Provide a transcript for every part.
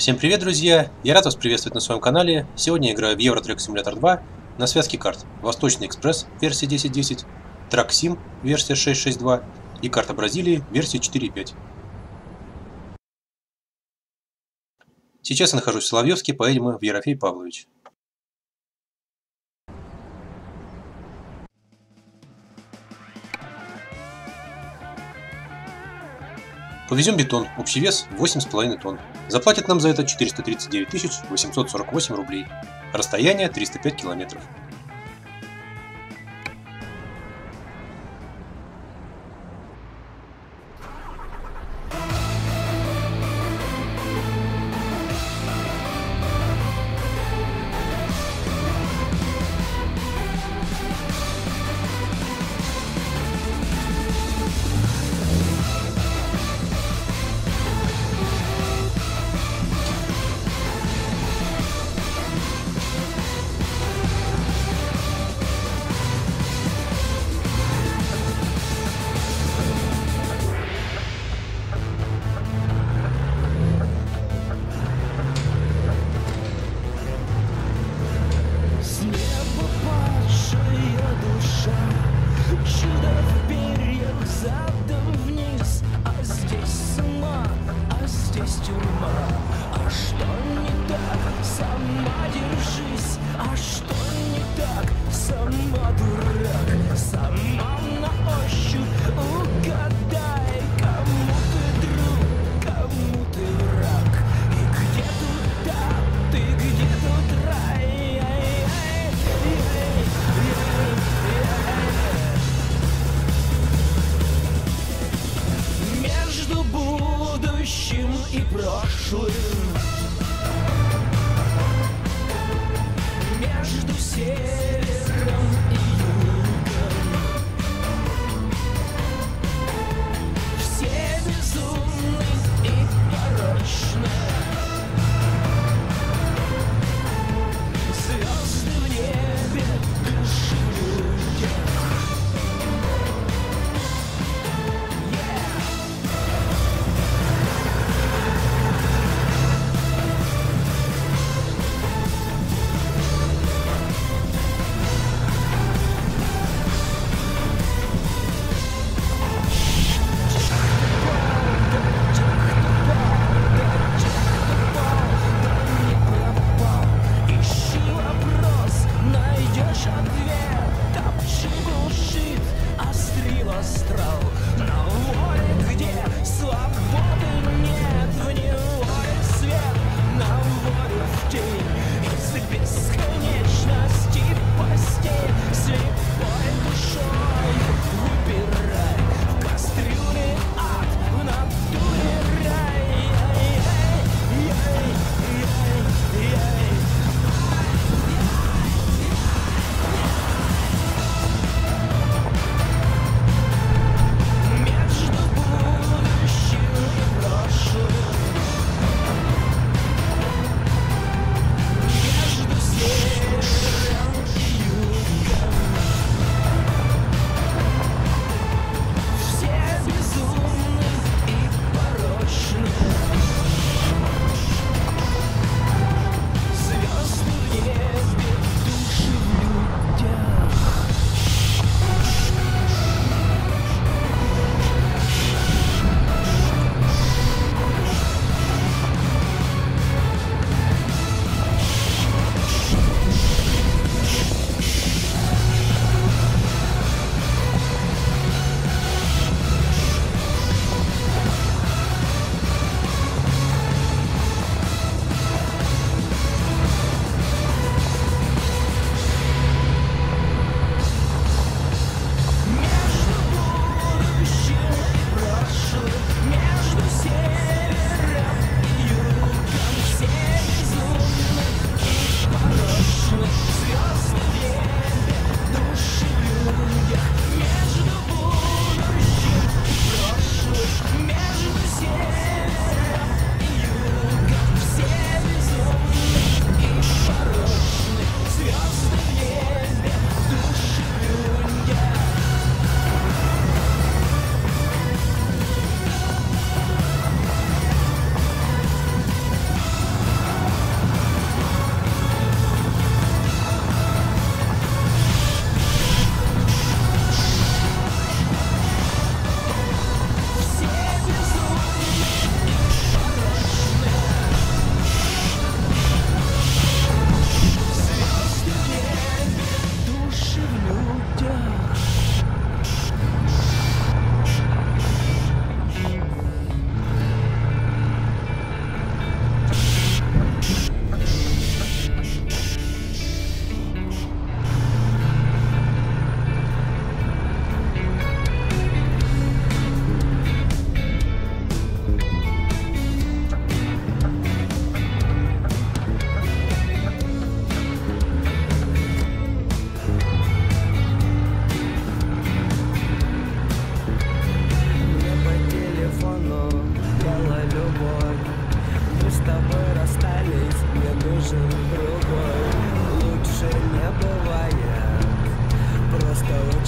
Всем привет, друзья! Я рад вас приветствовать на своем канале. Сегодня я играю в Eurotrack Simulator 2 на связке карт Восточный экспресс версия 10.10, Track Sim версия 6.6.2 и карта Бразилии версия 4.5. Сейчас я нахожусь в Соловьевске, поедем мы в Ерофей Павлович. Повезем бетон, общий вес 8,5 тонн. Заплатят нам за это 439 848 рублей. Расстояние 305 километров. semua durak semangah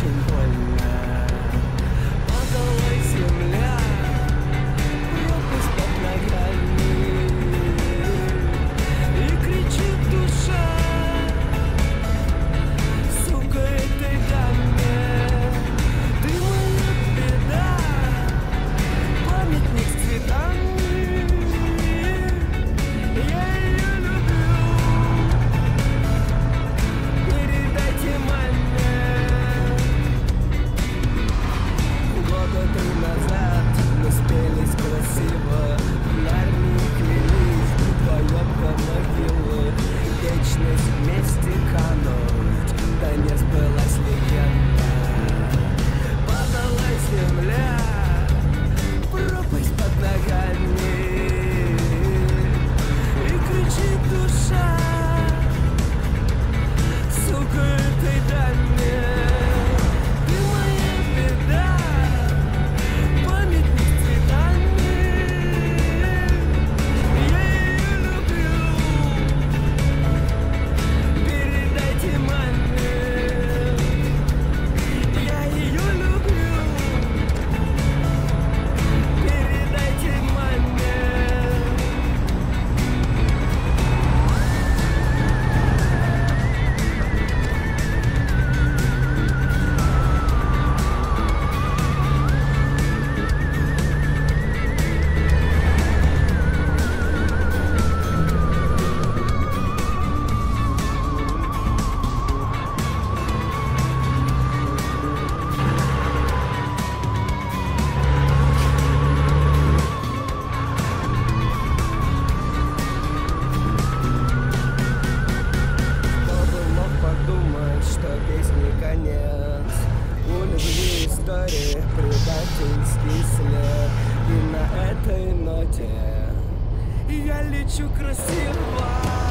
watching. истории предательский след. И на этой ноте я лечу красиво.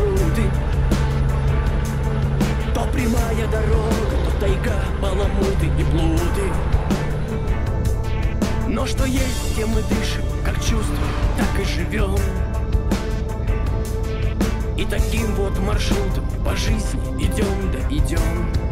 маршруты То прямая дорога, то тайга, баламуты и блуды Но что есть, тем мы дышим, как чувствуем, так и живем. И таким вот маршрутом по жизни идем да идем.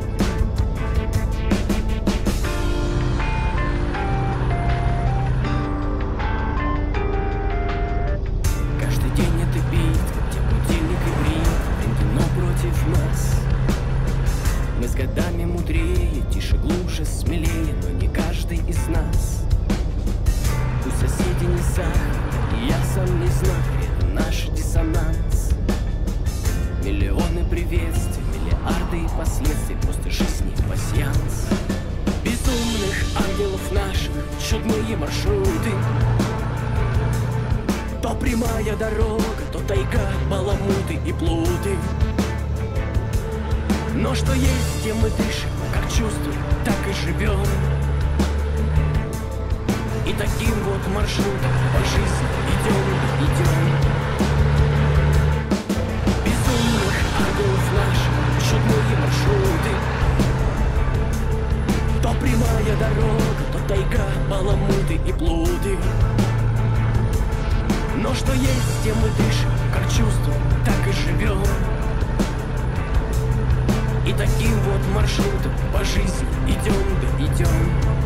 Прямая дорога, то тайга, баламуты и плуты. Но что есть, тем мы дышим, как чувствуем, так и живем. И таким вот маршрутом по жизни идем, идем. Безумных ангелов наших чудные маршруты. То прямая дорога, то тайга, баламуты и плуты. Но что есть, тем мы дышим, как чувствуем, так и живем. И таким вот маршрутом по жизни идем, да идем.